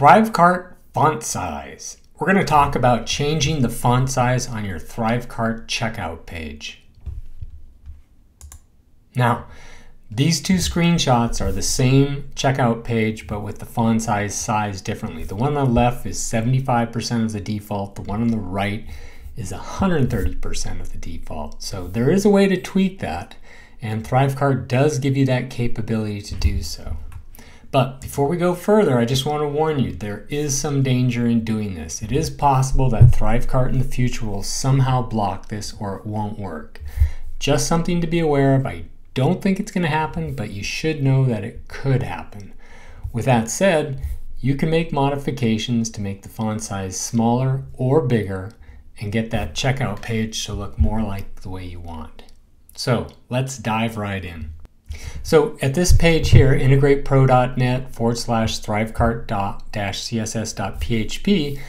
ThriveCart font size. We're going to talk about changing the font size on your ThriveCart checkout page. Now, these two screenshots are the same checkout page, but with the font size sized differently. The one on the left is 75% of the default. The one on the right is 130% of the default. So there is a way to tweak that, and ThriveCart does give you that capability to do so. But before we go further, I just want to warn you, there is some danger in doing this. It is possible that ThriveCart in the future will somehow block this or it won't work. Just something to be aware of. I don't think it's going to happen, but you should know that it could happen. With that said, you can make modifications to make the font size smaller or bigger and get that checkout page to look more like the way you want. So let's dive right in. So at this page here, integratepro.net forward slash thrivecart-css.php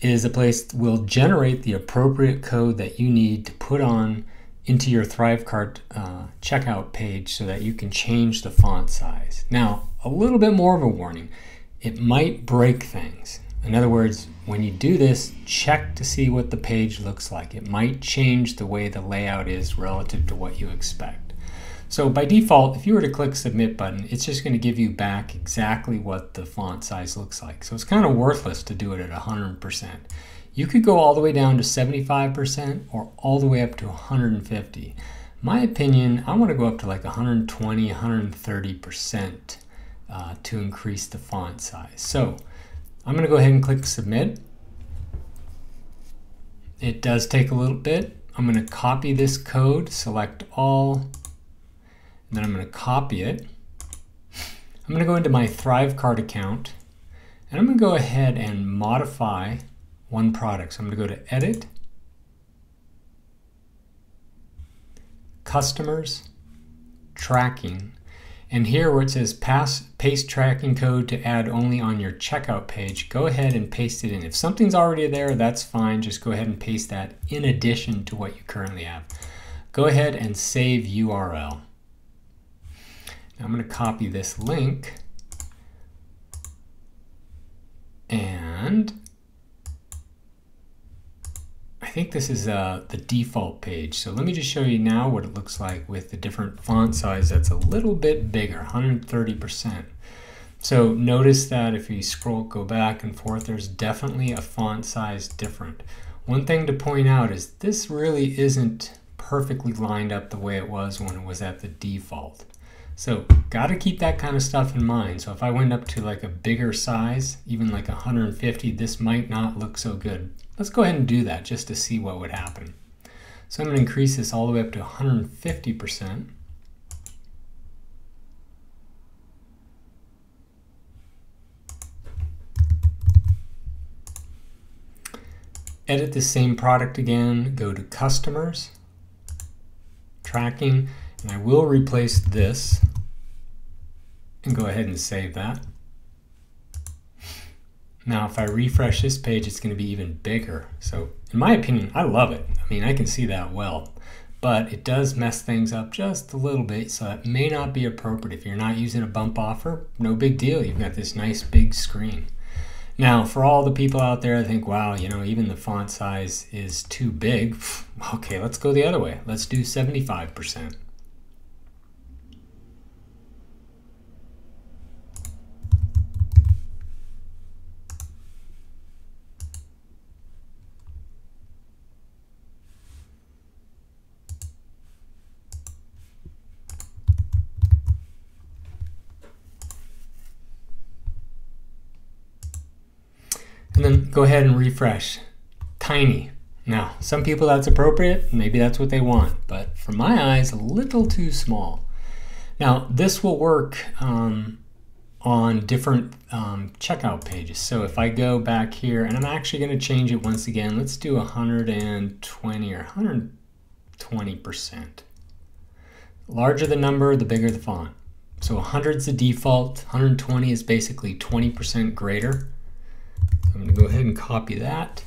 is a place that will generate the appropriate code that you need to put on into your ThriveCart uh, checkout page so that you can change the font size. Now, a little bit more of a warning. It might break things. In other words, when you do this, check to see what the page looks like. It might change the way the layout is relative to what you expect. So by default, if you were to click submit button, it's just going to give you back exactly what the font size looks like. So it's kind of worthless to do it at 100%. You could go all the way down to 75% or all the way up to 150. My opinion, I want to go up to like 120, 130% uh, to increase the font size. So I'm going to go ahead and click submit. It does take a little bit. I'm going to copy this code, select all, then I'm going to copy it. I'm going to go into my ThriveCart account and I'm going to go ahead and modify one product. So I'm going to go to Edit, Customers, Tracking, and here where it says pass, paste tracking code to add only on your checkout page, go ahead and paste it in. If something's already there, that's fine. Just go ahead and paste that in addition to what you currently have. Go ahead and save URL. I'm going to copy this link and I think this is uh, the default page. So let me just show you now what it looks like with the different font size that's a little bit bigger, 130%. So notice that if you scroll, go back and forth, there's definitely a font size different. One thing to point out is this really isn't perfectly lined up the way it was when it was at the default. So got to keep that kind of stuff in mind. So if I went up to like a bigger size, even like 150, this might not look so good. Let's go ahead and do that just to see what would happen. So I'm to increase this all the way up to 150%. Edit the same product again, go to customers, tracking, and I will replace this and go ahead and save that. Now, if I refresh this page, it's going to be even bigger. So in my opinion, I love it. I mean, I can see that well, but it does mess things up just a little bit. So it may not be appropriate. If you're not using a bump offer, no big deal. You've got this nice big screen. Now, for all the people out there that think, wow, you know, even the font size is too big, okay, let's go the other way. Let's do 75%. And then go ahead and refresh. Tiny. Now, some people that's appropriate, maybe that's what they want, but for my eyes, a little too small. Now, this will work um, on different um, checkout pages. So if I go back here, and I'm actually going to change it once again, let's do 120 or 120%. Larger the number, the bigger the font. So 100 is the default, 120 is basically 20% greater. I'm going to go ahead and copy that.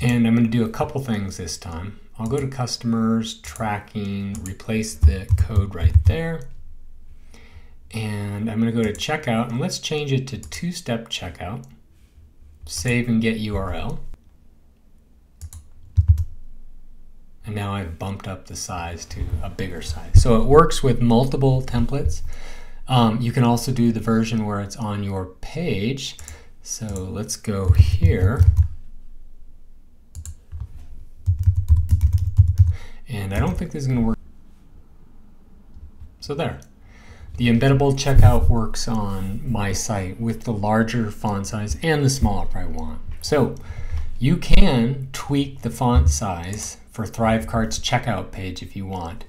And I'm going to do a couple things this time. I'll go to customers, tracking, replace the code right there. And I'm going to go to checkout and let's change it to two-step checkout. save and get URL. And now I've bumped up the size to a bigger size. So it works with multiple templates. Um, you can also do the version where it's on your page. So let's go here. And I don't think this is going to work. So there. The embeddable checkout works on my site with the larger font size and the smaller I want. So you can tweak the font size for ThriveCart's checkout page if you want.